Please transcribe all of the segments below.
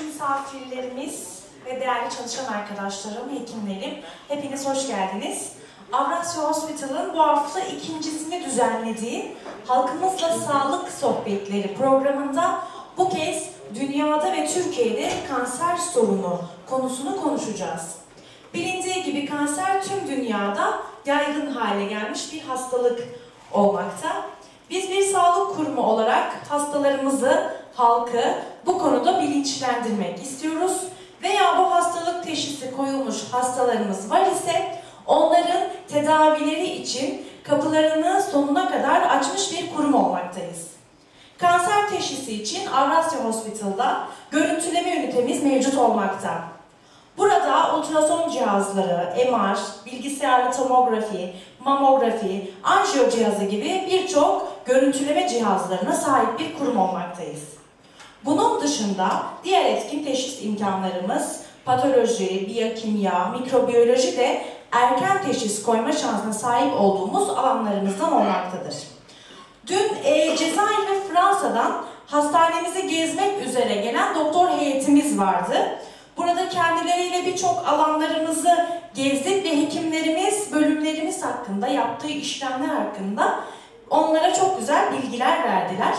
misafirlerimiz ve değerli çalışan arkadaşlarım, hekimlerim, hepiniz hoş geldiniz. Avrasya Hospital'ın bu hafta ikincisini düzenlediği Halkımızla Sağlık Sohbetleri programında bu kez dünyada ve Türkiye'de kanser sorunu konusunu konuşacağız. Bilindiği gibi kanser tüm dünyada yaygın hale gelmiş bir hastalık olmakta. Biz bir sağlık kurumu olarak hastalarımızı, halkı bu konuda bilinçlendirmek istiyoruz. Veya bu hastalık teşhisi koyulmuş hastalarımız var ise onların tedavileri için kapılarını sonuna kadar açmış bir kurum olmaktayız. Kanser teşhisi için Avrasya Hospital'da görüntüleme ünitemiz mevcut olmakta. Burada ultrason cihazları, MR, bilgisayarlı tomografi, mamografi, anjiyo cihazı gibi birçok görüntüleme cihazlarına sahip bir kurum olmaktayız. Bunun dışında diğer etkin teşhis imkanlarımız patoloji, biyokimya, mikrobiyoloji de erken teşhis koyma şansına sahip olduğumuz alanlarımızdan olmaktadır. Dün e, Cezayir ve Fransa'dan hastanemizi gezmek üzere gelen doktor heyetimiz vardı. Burada kendileriyle birçok alanlarımızı gezdik ve hekimlerimiz bölümlerimiz hakkında, yaptığı işlemler hakkında onlara çok güzel bilgiler verdiler.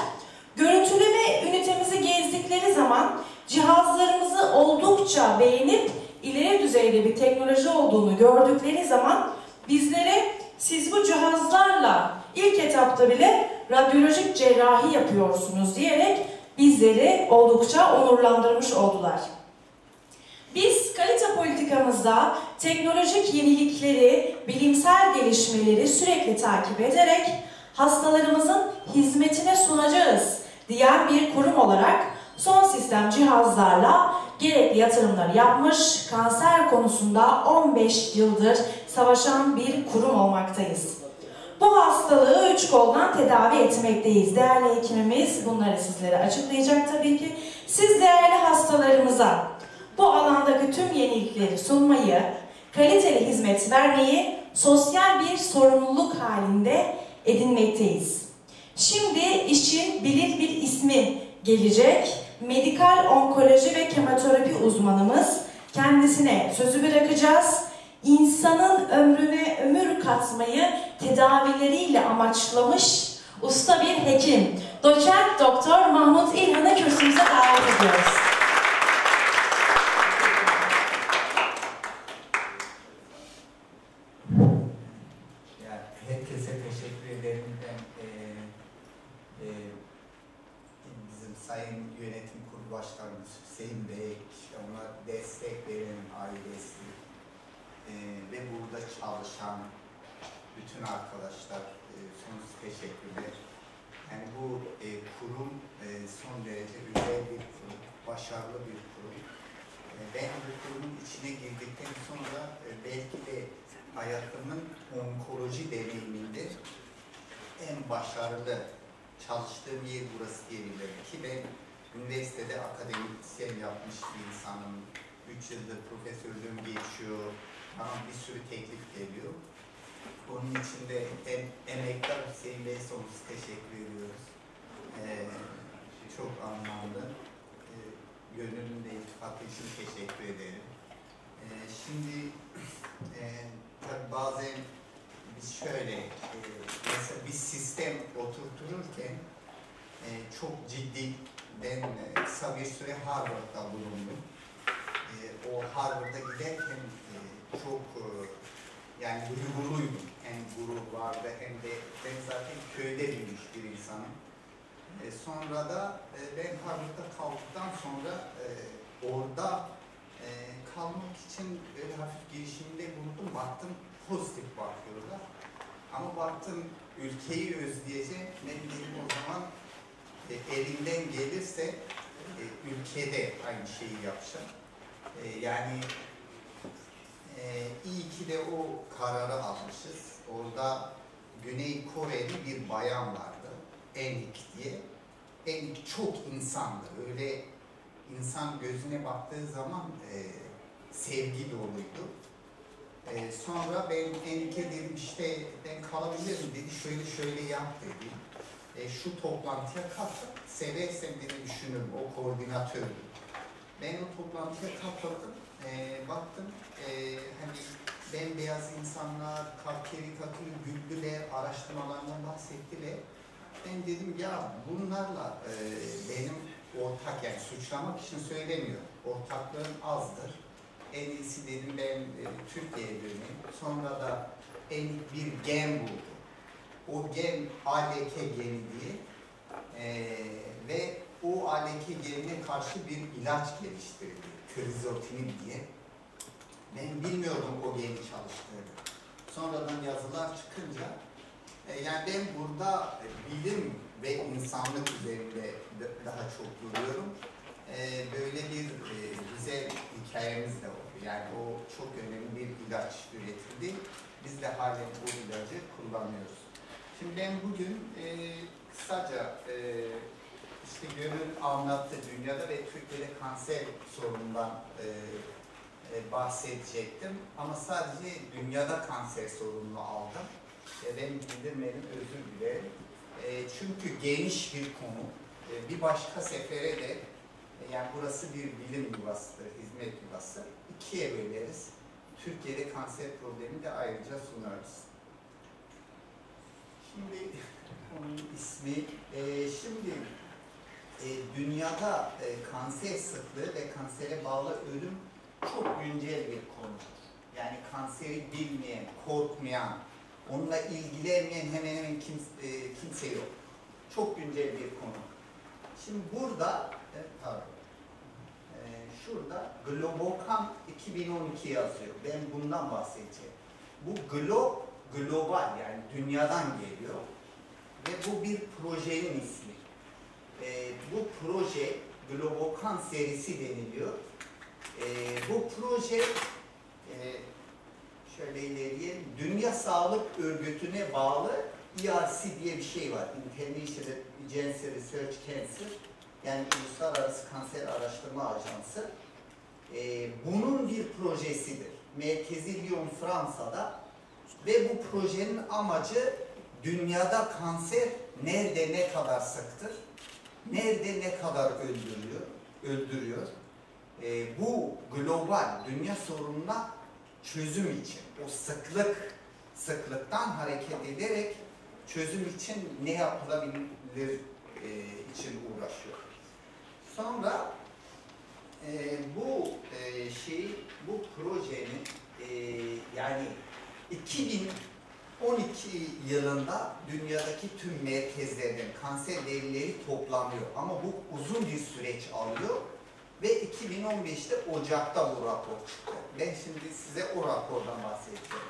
Görüntüleme ünitemizi gezdikleri zaman cihazlarımızı oldukça beğenip ileri düzeyde bir teknoloji olduğunu gördükleri zaman bizlere siz bu cihazlarla ilk etapta bile radyolojik cerrahi yapıyorsunuz diyerek bizleri oldukça onurlandırmış oldular. Biz kalite politikamızda teknolojik yenilikleri, bilimsel gelişmeleri sürekli takip ederek hastalarımızın hizmetine sunacağız diyen bir kurum olarak son sistem cihazlarla gerekli yatırımlar yapmış, kanser konusunda 15 yıldır savaşan bir kurum olmaktayız. Bu hastalığı üç koldan tedavi etmekteyiz. Değerli hekimimiz bunları sizlere açıklayacak tabii ki. Siz değerli hastalarımıza bu alandaki tüm yenilikleri sunmayı, kaliteli hizmet vermeyi sosyal bir sorumluluk halinde edinmekteyiz. Şimdi işin bilir bir ismi gelecek. Medikal onkoloji ve kemoterapi uzmanımız kendisine sözü bırakacağız. İnsanın ömrüne ömür katmayı tedavileriyle amaçlamış usta bir hekim. Doçent Doktor Mahmut İlhan'ı kürsümüze davet ediyoruz. Yani herkese teşekkür ederim. Ben e, e, bizim Sayın Yönetim Kurulu Başkanımız Hüseyin Bey, işte ona destek veren ailesi e, ve burada çalışan bütün arkadaşlar e, sonsuz teşekkürler. Yani bu e, kurum e, son derece güzel bir kurum, başarılı bir kurum. E, ben bu kurumun içine girdikten sonra e, belki de hayatımın onkoloji deneyiminde en başarılı çalıştığım yer burası diyebilirim ki ben üniversitede akademisyen yapmış bir insanım. Üç yıldır profesörlüğüm geçiyor. Bana bir sürü teklif geliyor. Onun için de em, emektar Hüseyin Bey'e sonsuz teşekkür ediyoruz. Ee, çok anlamlı. Ee, gönlünün de iltifatı için teşekkür ederim. Ee, şimdi e, tabii bazen şöyle, e, mesela bir sistem oturtururken e, çok ciddi, ben e, kısa bir süre Harvard'da bulundum. E, o Harvard'a giderken e, çok yani duyguluydum. Hem gurur vardı hem de ben zaten köyde büyümüş bir insanım. Sonra da ben Harvard'da kaldıktan sonra orada kalmak için böyle hafif girişimde bulundum. Baktım pozitif bakıyorlar. Ama baktım ülkeyi özleyeceğim. Ne bileyim o zaman e, elimden gelirse e, ülkede aynı şeyi yapacağım. E, yani e, iyi ki de o kararı almışız. Orada Güney Koreli bir bayan vardı. Enik diye. Enik çok insandı. Öyle insan gözüne baktığı zaman e, sevgi doluydu. E, sonra ben Enik'e dedim işte ben kalabilirim dedi. Şöyle şöyle yap dedi. E, şu toplantıya katıl. Seversen beni düşünürüm. O koordinatördü. Ben o toplantıya katıldım. Ee, baktım ee, hani bembeyaz insanlar, kalp karikatürü güldüler, araştırmalarından bahsettiler. Ben dedim ya bunlarla ee, benim ortak yani suçlamak için söylemiyorum. Ortaklığım azdır. En iyisi dedim ben e, Türkiye'ye döneyim. Sonra da en bir gen buldum. O gen ALK geni diye. Ee, ve o ALK genine karşı bir ilaç geliştirildi. Krizotinib diye. Ben bilmiyordum o geni çalıştığını. Sonradan yazılar çıkınca e, yani ben burada e, bilim ve insanlık üzerinde daha çok duruyorum. E, böyle bir e, güzel hikayemiz de oldu. Yani o çok önemli bir ilaç üretildi. Biz de halen o ilacı kullanıyoruz. Şimdi ben bugün e, kısaca e, işte Gönül anlattı dünyada ve Türkiye'de kanser sorunundan e, e, bahsedecektim. Ama sadece dünyada kanser sorununu aldım. E, ben bildirmedim, özür dilerim. E, çünkü geniş bir konu. E, bir başka sefere de yani burası bir bilim yuvasıdır, hizmet yuvası. İkiye böleriz. Türkiye'de kanser problemini de ayrıca sunarız. Şimdi ismi, e, şimdi e, dünyada e, kanser sıklığı ve kansere bağlı ölüm çok güncel bir konudur. Yani kanseri bilmeyen, korkmayan, onunla ilgilenmeyen hemen hemen kimse, e, kimse yok. Çok güncel bir konu. Şimdi burada, pardon, e, şurada Globocan 2012 yazıyor. Ben bundan bahsedeceğim. Bu glob, global yani dünyadan geliyor. Ve bu bir projenin ismi. E, bu proje Globocan serisi deniliyor. E, bu proje e, şöyle ilerleyelim. Dünya Sağlık Örgütü'ne bağlı ERC diye bir şey var. International Agency Research Cancer. Yani Uluslararası Kanser Araştırma Ajansı. E, bunun bir projesidir. Merkezi Lyon Fransa'da ve bu projenin amacı dünyada kanser nerede ne kadar sıktır, nerede ne kadar öldürüyor, öldürüyor. E, bu global dünya sorununa çözüm için, o sıklık, sıklıktan hareket ederek çözüm için ne yapılabilir e, için uğraşıyor. Sonra e, bu e, şey, bu projenin e, yani 2012 yılında dünyadaki tüm merkezlerden kanser verileri toplanıyor. Ama bu uzun bir süreç alıyor ve 2015'te Ocak'ta bu rapor çıktı. Ben şimdi size o rapordan bahsedeceğim.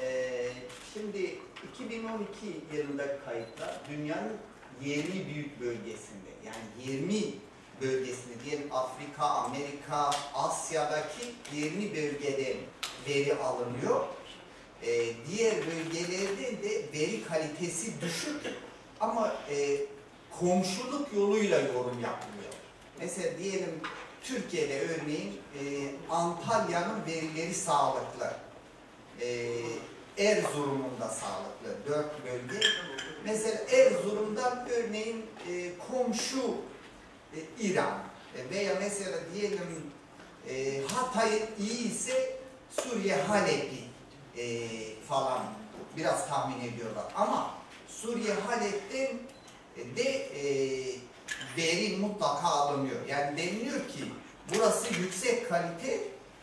Ee, şimdi 2012 yılındaki kayıtlar dünyanın 20 büyük bölgesinde yani 20 bölgesinde diyelim Afrika, Amerika, Asya'daki 20 bölgeden veri alınıyor. Ee, diğer bölgelerde de veri kalitesi düşük ama e, komşuluk yoluyla yorum yapılıyor. Mesela diyelim Türkiye'de örneğin e, Antalya'nın verileri sağlıklı. E, Erzurum'un da sağlıklı. Dört bölge. Mesela Erzurum'dan örneğin e, komşu e, İran E, veya mesela diyelim e, Hatay iyi ise Suriye Halep'i e, falan biraz tahmin ediyorlar. Ama Suriye Halep'ten de e, veri mutlaka alınıyor. Yani deniliyor ki burası yüksek kalite,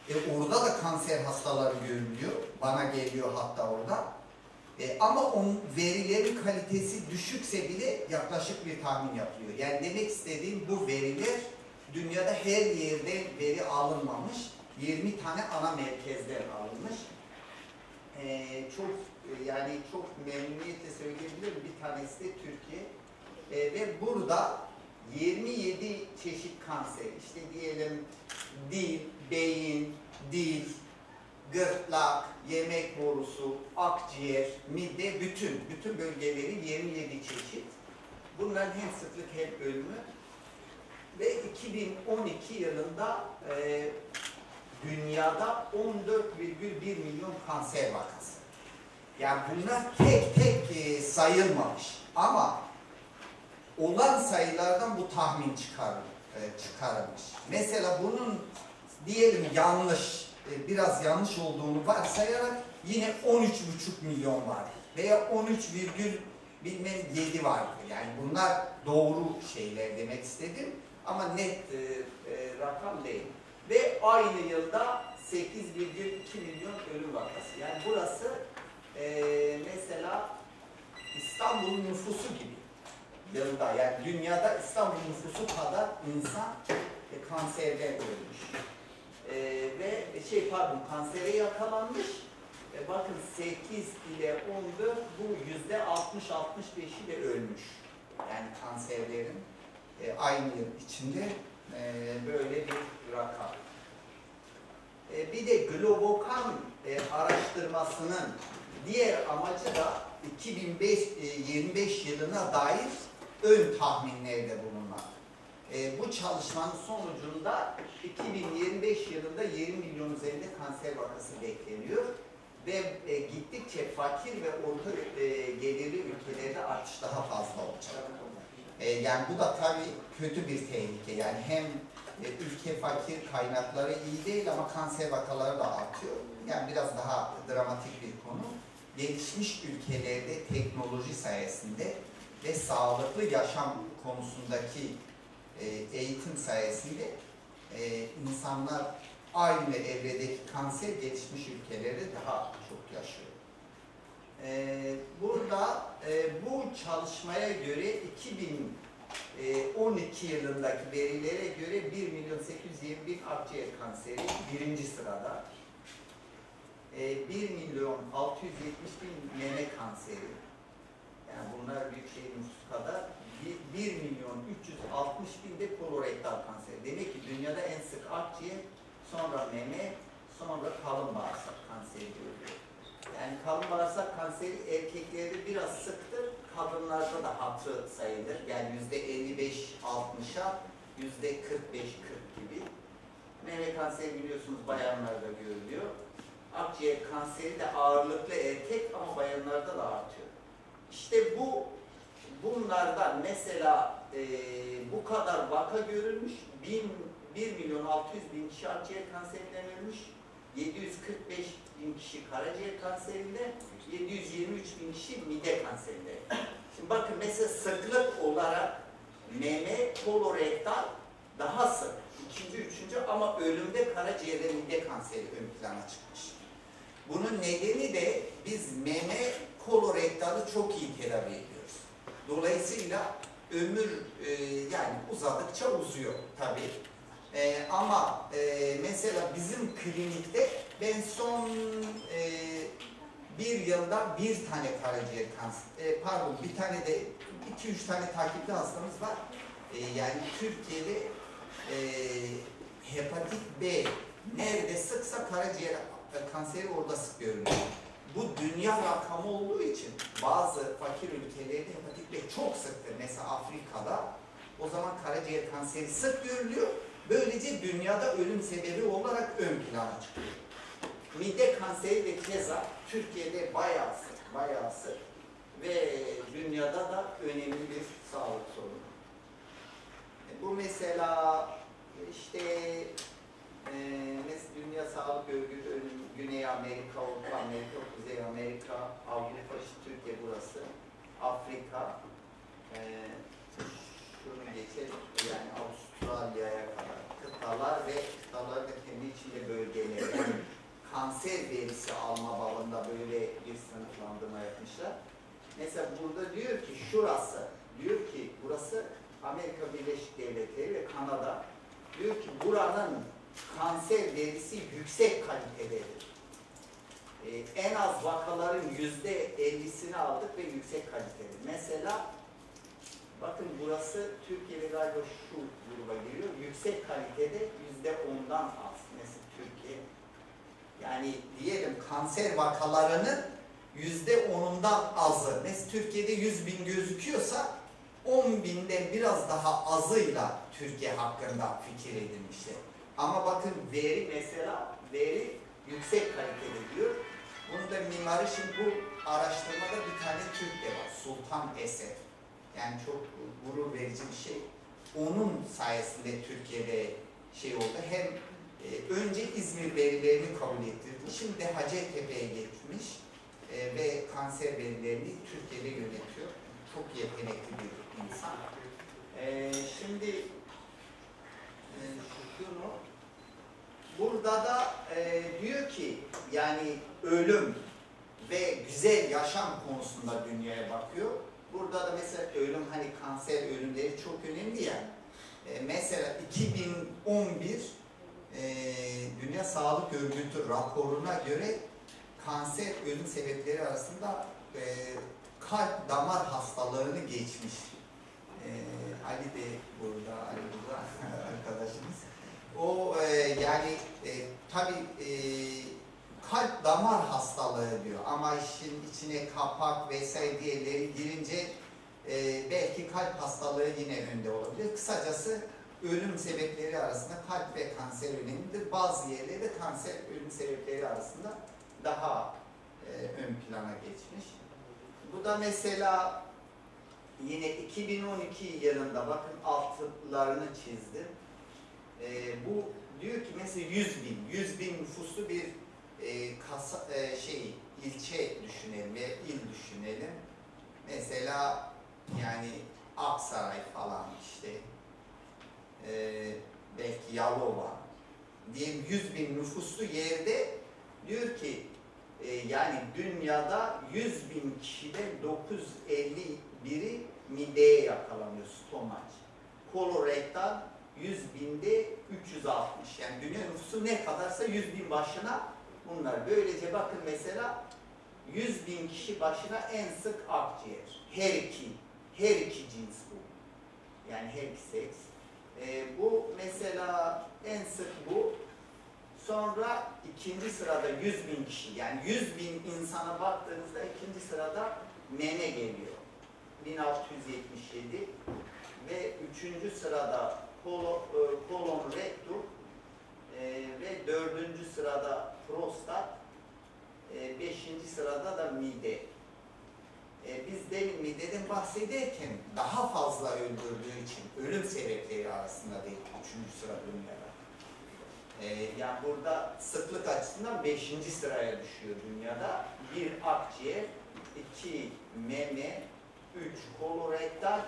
e, orada da kanser hastaları görülüyor. Bana geliyor hatta orada. E, ama onun verilerin kalitesi düşükse bile yaklaşık bir tahmin yapılıyor. Yani demek istediğim bu veriler dünyada her yerde veri alınmamış. 20 tane ana merkezden alınmış. E, çok e, yani çok memnuniyetle söyleyebilirim. Bir tanesi de Türkiye. E, ve burada 27 çeşit kanser, işte diyelim dil, beyin, dil, gırtlak, yemek borusu, akciğer, mide, bütün, bütün bölgeleri 27 çeşit. Bunların hem sıklık hem ölümü. Ve 2012 yılında e, dünyada 14,1 milyon kanser vakası. Yani bunlar tek tek e, sayılmamış. Ama olan sayılardan bu tahmin çıkarılıyor. e, çıkarılmış. Mesela bunun diyelim yanlış, e, biraz yanlış olduğunu varsayarak yine 13,5 milyon var veya 13 virgül bilmem 7 vardı. Yani bunlar doğru şeyler demek istedim ama net e, e, rakam değil. Ve aynı yılda 8,2 milyon ölüm vakası. Yani burası e, mesela İstanbul'un nüfusu gibi yılda yani dünyada İstanbul nüfusu kadar insan e, kanserden ölmüş. E, ve şey pardon kansere yakalanmış. E, bakın 8 ile 14 bu yüzde 60-65'i de ölmüş. Yani kanserlerin e, aynı yıl içinde e, böyle bir rakam. E, bir de Globocan e, araştırmasının diğer amacı da 2025 yılına dair ön tahminlerde bulunmak. E, bu çalışmanın sonucunda 2025 yılında 20 milyon üzerinde kanser vakası bekleniyor ve e, gittikçe fakir ve orta e, gelirli ülkelerde artış daha fazla olacak. E, yani bu da tabii kötü bir tehlike. Yani hem e, ülke fakir kaynakları iyi değil ama kanser vakaları da artıyor. Yani biraz daha dramatik bir konu. Gelişmiş ülkelerde teknoloji sayesinde ve sağlıklı yaşam konusundaki e, eğitim sayesinde e, insanlar aynı evredeki kanser gelişmiş ülkelerde daha çok yaşıyor. E, burada bu çalışmaya göre 2012 yılındaki verilere göre 1 milyon 820 bin akciğer kanseri birinci sırada. E, 1 milyon 670 bin meme kanseri. Yani bunlar büyükşehir nüfusu kadar. 1 milyon 360 bin de kolorektal kanseri. Demek ki dünyada en sık akciğer, sonra meme, sonra kalın bağırsak kanseri görülüyor. Yani kalın bağırsak kanseri erkeklerde biraz sıktır, kadınlarda da hatırı sayılır. Yani yüzde 55-60'a yüzde 45-40 gibi. Meme kanseri biliyorsunuz bayanlarda görülüyor. Akciğer kanseri de ağırlıklı erkek ama bayanlarda da artıyor. İşte bu bunlardan mesela e, bu kadar vaka görülmüş, 1000, 1 milyon 600 bin kişi akciğer kanserinden ölmüş, 745 bin kişi karaciğer kanserinden, 723 bin kişi mide kanserinden. Şimdi bakın mesela sıklık olarak meme, kolorektal daha sık. ikinci, üçüncü ama ölümde karaciğer ve mide kanseri ön plana çıkmış. Bunun nedeni de biz meme kolorektalı çok iyi tedavi ediyoruz. Dolayısıyla ömür e, yani uzadıkça uzuyor tabii. E, ama e, mesela bizim klinikte ben son e, bir yılda bir tane karaciğer kanser, e, pardon bir tane de iki üç tane takipli hastamız var. E, yani Türkiye'de e, hepatit B nerede sıksa karaciğer kanseri orada sık görülüyor. Bu dünya rakamı olduğu için bazı fakir ülkelerde hepatit B çok sıktır. Mesela Afrika'da o zaman karaciğer kanseri sık görülüyor. Böylece dünyada ölüm sebebi olarak ön plana çıkıyor. Mide kanseri de keza Türkiye'de bayağı sık, bayağı sık ve dünyada da önemli bir sağlık sorunu. E, Bu mesela işte Dünya Sağlık Örgütü, Güney Amerika, Orta Amerika, Kuzey Amerika, Avrupa, Türkiye burası, Afrika, e, şunu geçelim, yani Avustralya'ya kadar kıtalar ve kıtalar da kendi içinde bölgeler, yani kanser verisi alma bağında böyle bir sınıflandırma yapmışlar. Mesela burada diyor ki şurası, diyor ki burası Amerika Birleşik Devletleri ve Kanada. Diyor ki buranın kanser verisi yüksek kalitededir. Ee, en az vakaların yüzde ellisini aldık ve yüksek kaliteli. Mesela bakın burası Türkiye'de galiba şu gruba giriyor. Yüksek kalitede yüzde ondan az. Mesela Türkiye. Yani diyelim kanser vakalarının yüzde onundan azı. Mesela Türkiye'de 100 bin gözüküyorsa 10 binden biraz daha azıyla Türkiye hakkında fikir edilmişler. Ama bakın veri mesela veri yüksek kalitede diyor. Bunu da mimarı şimdi bu araştırmada bir tane Türk de var. Sultan Esef. Yani çok gurur verici bir şey. onun sayesinde Türkiye'de şey oldu. Hem e, önce İzmir verilerini kabul ettirdi. Şimdi Hacettepe'ye geçmiş e, ve kanser verilerini Türkiye'de yönetiyor. Çok yetenekli bir insan. E, şimdi e, şunu burada da e, diyor ki yani ölüm ve güzel yaşam konusunda dünyaya bakıyor. Burada da mesela ölüm hani kanser ölümleri çok önemli ya. E, mesela 2011 e, Dünya Sağlık Örgütü raporuna göre kanser ölüm sebepleri arasında e, kalp damar hastalığını geçmiş. E, Ali de burada, Ali burada arkadaşımız. O e, yani e, tabii e, kalp damar hastalığı diyor ama işin içine kapak vesaire diğerleri girince e, belki kalp hastalığı yine önde olabilir. Kısacası ölüm sebepleri arasında kalp ve kanser önemlidir. Bazı yerlerde kanser ölüm sebepleri arasında daha e, ön plana geçmiş. Bu da mesela yine 2012 yılında bakın altlarını çizdim. E, bu diyor ki mesela 100 bin, 100 bin nüfuslu bir e, kasa, e, şey ilçe düşünelim ve il düşünelim. Mesela yani Aksaray falan işte e, belki Yalova diyelim 100 bin nüfuslu yerde diyor ki e, yani dünyada 100 bin kişiden 951'i mideye yakalanıyor stomaç. Kolorektal 100 binde 360 yani dünya nüfusu ne kadarsa 100 bin başına bunlar. Böylece bakın mesela 100 bin kişi başına en sık akciğer. Her iki, her iki cins bu. Yani her iki seks. Ee, bu mesela en sık bu. Sonra ikinci sırada 100 bin kişi yani 100 bin insana baktığınızda ikinci sırada mene geliyor. 1677 ve üçüncü sırada kolo, e, kolon rektum e, ve dördüncü sırada prostat, e, beşinci sırada da mide. E, biz demin mideden bahsederken daha fazla öldürdüğü için ölüm sebepleri arasında değil, üçüncü sıra dünyada. Yani burada sıklık açısından beşinci sıraya düşüyor dünyada. Bir akciğer, iki meme, üç kolorektal,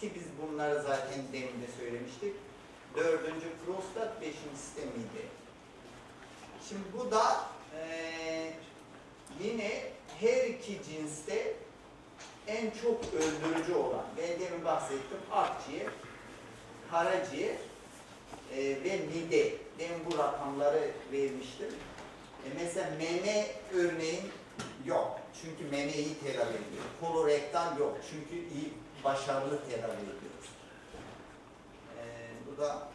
ki biz bunları zaten demin de söylemiştik. Dördüncü prostat, beşincisi de mide. Şimdi bu da eee, yine her iki cinste en çok öldürücü olan, ben demin bahsettim, akciğer, karaciğer eee, ve mide. Demin bu rakamları vermiştim. E mesela meme örneğin yok. Çünkü memeyi tedavi ediyor. Kolorektal yok. Çünkü iyi başarılı tedavi ediyoruz. Ee, bu da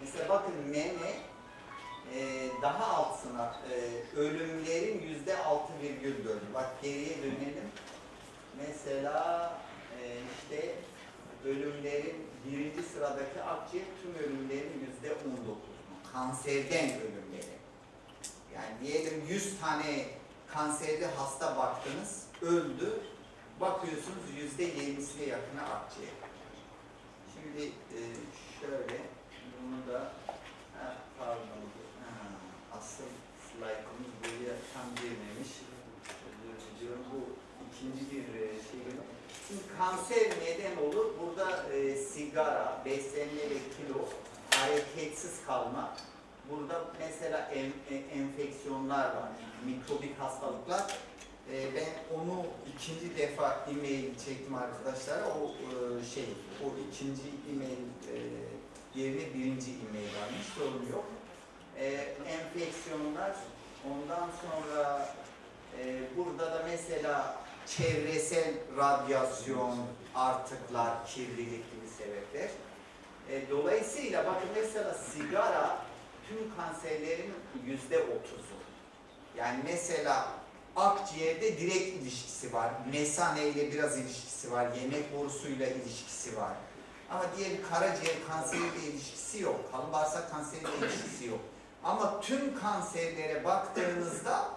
mesela bakın meme e, daha altına e, ölümlerin yüzde altı virgül dördü. Bak geriye dönelim. Mesela e, işte ölümlerin birinci sıradaki akciğer tüm ölümlerin yüzde on dokuz. Kanserden ölümleri. Yani diyelim 100 tane kanserli hasta baktınız, öldü. Bakıyorsunuz yüzde yirmisine yakını akciğer. Şimdi e, şöyle, bunu da ha, pardon, ha, asıl slaytımız buraya tam girmemiş. Özür diliyorum. Bu ikinci bir e, şey. Şimdi kanser neden olur? Burada e, sigara, beslenme ve kilo, hareketsiz kalma. Burada mesela en, en- enfeksiyonlar var, mikrobik hastalıklar. Ee, ben onu ikinci defa e-mail çektim arkadaşlara. O e, şey, o ikinci e-mail e, yerine birinci e-mail almış. Sorun yok. Ee, enfeksiyonlar, ondan sonra e, burada da mesela çevresel radyasyon, artıklar, kirlilik gibi sebepler. E, dolayısıyla bakın mesela sigara tüm kanserlerin yüzde otuzu. Yani mesela akciğerde direkt ilişkisi var. Mesane ile biraz ilişkisi var. Yemek borusuyla ilişkisi var. Ama diğer karaciğer kanseriyle ilişkisi yok. Kalın bağırsak kanseriyle ilişkisi yok. Ama tüm kanserlere baktığınızda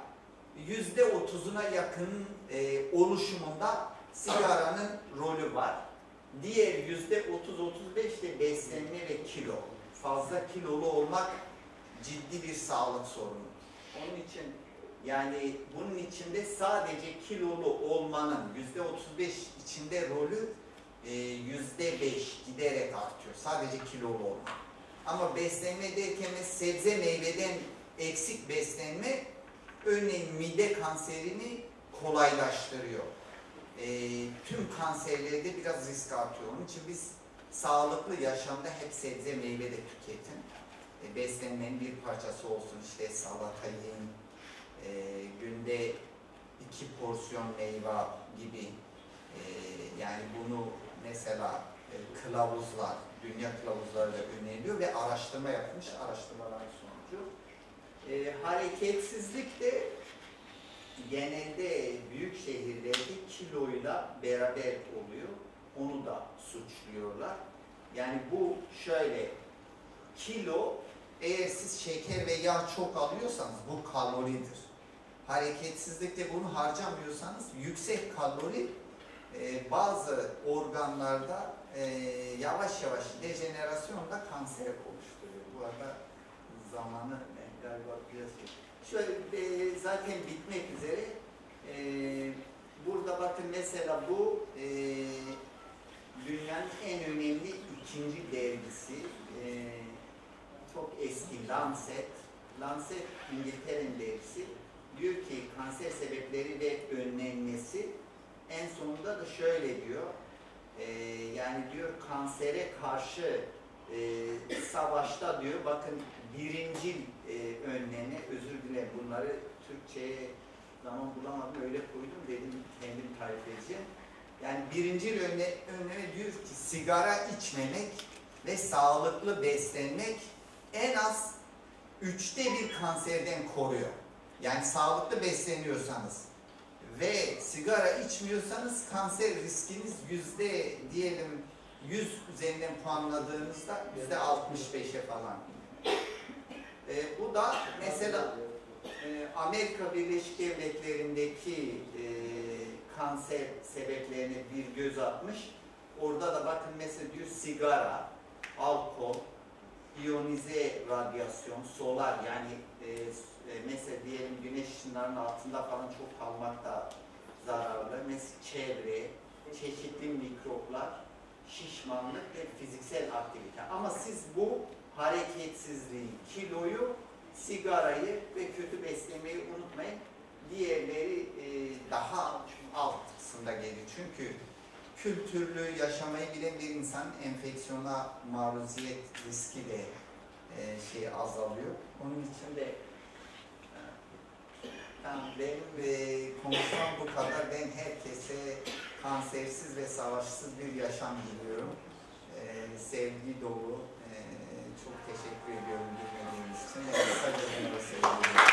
yüzde otuzuna yakın e, oluşumunda sigaranın rolü var. Diğer yüzde 30-35 de beslenme ve kilo. Fazla kilolu olmak ciddi bir sağlık sorunu. Onun için yani bunun içinde sadece kilolu olmanın yüzde 35 içinde rolü e, yüzde 5 giderek artıyor. Sadece kilolu olmak. Ama beslenme derken de sebze meyveden eksik beslenme örneğin mide kanserini kolaylaştırıyor. E, tüm kanserlerde biraz risk artıyor. Onun için biz sağlıklı yaşamda hep sebze meyve de tüketin. E, beslenmenin bir parçası olsun. İşte salata yiyin, e, günde iki porsiyon meyve gibi e, yani bunu mesela e, kılavuzlar, dünya kılavuzları da öneriliyor ve araştırma yapmış araştırmalar sonucu. E, hareketsizlik de genelde büyük şehirlerde kiloyla beraber oluyor. Onu da suçluyorlar. Yani bu şöyle kilo eğer siz şeker ve yağ çok alıyorsanız bu kaloridir. Hareketsizlikte bunu harcamıyorsanız yüksek kalori e, bazı organlarda e, yavaş yavaş dejenerasyonla kanser oluşturuyor. Bu arada zamanı ben galiba biraz. Şöyle e, zaten bitmek üzere. E, burada bakın mesela bu e, dünyanın en önemli ikinci dergisi. E, çok eski Lancet. Lancet İngiltere'nin dergisi. Diyor ki kanser sebepleri ve önlenmesi en sonunda da şöyle diyor. e, yani diyor kansere karşı e, savaşta diyor bakın birincil e, önleme özür dilerim bunları Türkçe'ye zaman bulamadım öyle koydum dedim kendim tarif edeceğim. Yani birincil önle, önleme diyor ki sigara içmemek ve sağlıklı beslenmek en az üçte bir kanserden koruyor. Yani sağlıklı besleniyorsanız ve sigara içmiyorsanız kanser riskiniz yüzde diyelim 100 üzerinden puanladığınızda yüzde 65'e falan. E, bu da mesela e, Amerika Birleşik Devletleri'ndeki e, kanser sebeplerine bir göz atmış. Orada da bakın mesela diyor sigara, alkol, iyonize radyasyon, solar yani e, mesela diyelim güneş ışınlarının altında falan çok kalmak da zararlı. Mesela çevre, çeşitli mikroplar, şişmanlık ve fiziksel aktivite. Ama siz bu hareketsizliği, kiloyu, sigarayı ve kötü beslemeyi unutmayın. Diğerleri e, daha alt kısımda geliyor. Çünkü kültürlü yaşamayı bilen bir insan enfeksiyona maruziyet riski de e, şey azalıyor. Onun için de e, benim e, konuşmam bu kadar. Ben herkese kansersiz ve savaşsız bir yaşam diliyorum. E, sevgi dolu. E, çok teşekkür ediyorum dinlediğiniz için. ve kısaca